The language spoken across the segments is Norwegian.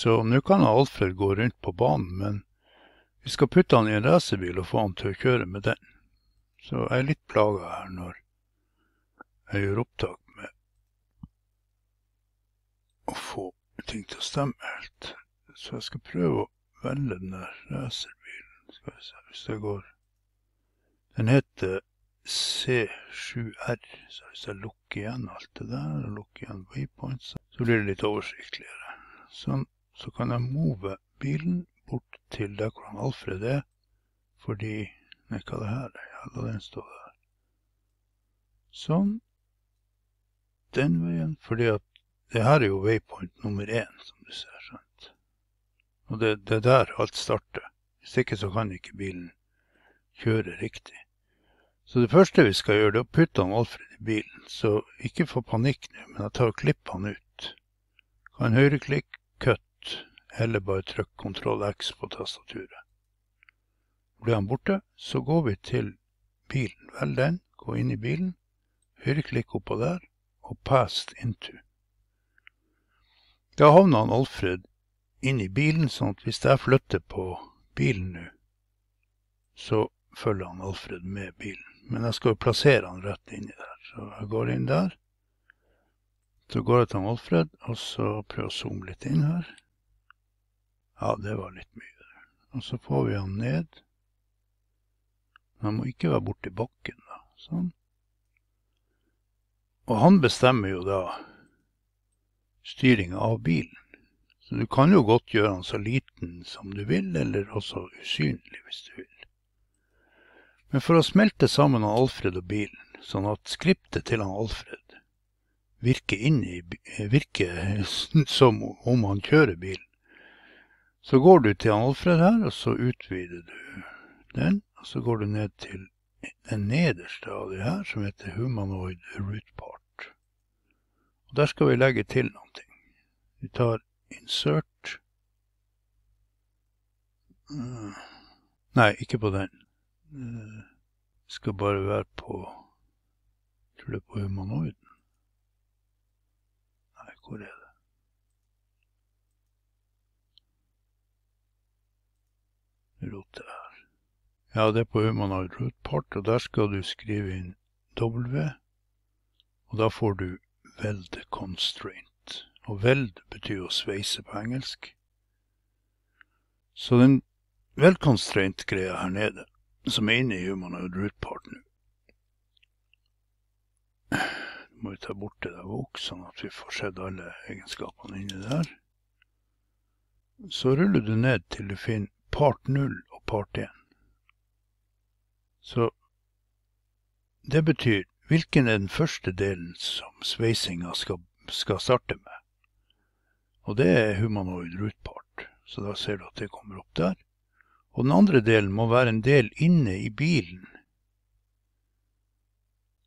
Så nå kan Alfred gå rundt på banen, men vi skal putte han i en racerbil og få han til å kjøre med den. Så jeg er litt plaga her når jeg gjør opptak med å få ting til å stemme helt. Så jeg skal prøve å velge den der racerbilen. Skal vi se hvis det går Den heter C7R. Så hvis jeg lukker igjen alt det der, og lukker igjen waypoints, så blir det litt oversiktligere. Sånn, så kan jeg move bilen bort til der hvor han Alfred er, fordi Nei, hva det her er? Ja, la den stå der. Sånn. Den veien. Fordi at det her er jo waypoint nummer én, som du ser. sant? Og det, er der alt starter. Hvis ikke så kan ikke bilen kjøre riktig. Så det første vi skal gjøre, det er å putte han Alfred i bilen. Så ikke få panikk nå, men jeg tar og klipper han ut. Kan høyreklikk, cut, eller bare trykk kontroll X på tastaturet. Blir han borte, så går vi til bilen. Velg den, gå inn i bilen, høyreklikk oppå der, og passed into. Da havner han Alfred inn i bilen, sånn at hvis jeg flytter på bilen nå, så følger han Alfred med bilen. Men jeg skal jo plassere han rett inni der. Så jeg går inn der. Så går jeg til Alfred, og så prøver jeg å zoome litt inn her. Ja, det var litt mye. Og så får vi han ned. Han må ikke være borti bakken, da. Sånn. Og han bestemmer jo da styringa av bilen. Så du kan jo godt gjøre han så liten som du vil, eller også usynlig hvis du vil. Men for å smelte sammen han Alfred og bilen, sånn at skriptet til han Alfred virker, i, virker som om han kjører bilen, så går du til Alfred her, og så utvider du den. Og så går du ned til den nederste av de her, som heter Humanoid Root Part. Og der skal vi legge til noe. Vi tar insert Nei, ikke på den. Det skal bare være på Tror det er på humanoiden. Nei, hvor er det? Jeg her. Ja, det er på humanoid root part, og der skal du skrive inn W. Og da får du weld constraint. Og weld betyr å sveise på engelsk. Så den weld constraint-greia her nede, som er inne i humanoid root part nå må vi ta bort det der også, sånn at vi får sett alle egenskapene inni der. Så ruller du ned til du finner part 0 og part 1. Så det betyr hvilken er den første delen som sveisinga skal, skal starte med. Og det er humanoid root Så da ser du at det kommer opp der. Og den andre delen må være en del inne i bilen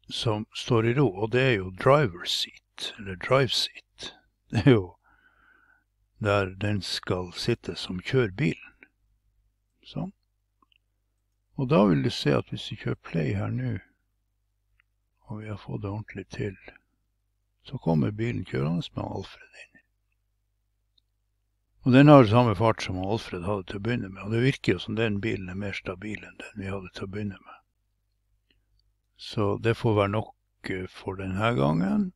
som står i ro, og det er jo driver seat, eller drive seat. Det er jo der den skal sitte som kjører bilen. Sånn. Og da vil du se at hvis vi kjører play her nå, og vi har fått det ordentlig til, så kommer bilen kjørende med Alfred inn. Og den har samme fart som Alfred hadde til å begynne med, og det virker jo som den bilen er mer stabil enn den vi hadde til å begynne med. Så det får være nok eh, for denne gangen.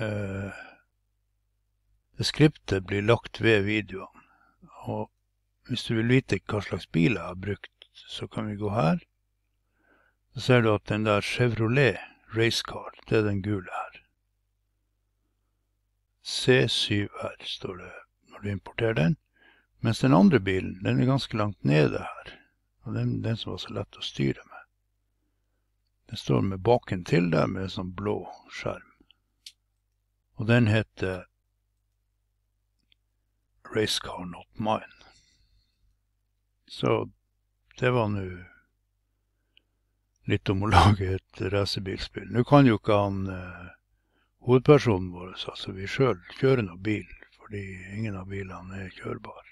Eh, skriptet blir lagt ved videoene. Og hvis du vil vite hva slags bil jeg har brukt, så kan vi gå her. Så ser du at den der Chevrolet Racecar, det er den gule her. C7R står det når du importerer den. Mens den andre bilen, den er ganske langt nede her. Og den, den som var så lett å styre med. Den står med baken til der med sånn blå skjerm. Og den heter Racecar Not Mine. Så det var nå litt om å lage et racerbilspill. Nå kan jo ikke han eh, hovedpersonen vår, altså vi sjøl, kjøre noe bil, fordi ingen av bilene er kjørbare.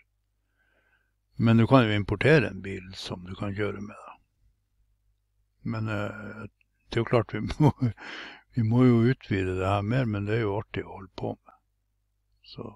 Men du kan jo importere en bil som du kan kjøre med. da. Men eh, det er jo klart, vi må, vi må jo utvide det her mer, men det er jo artig å holde på med. Så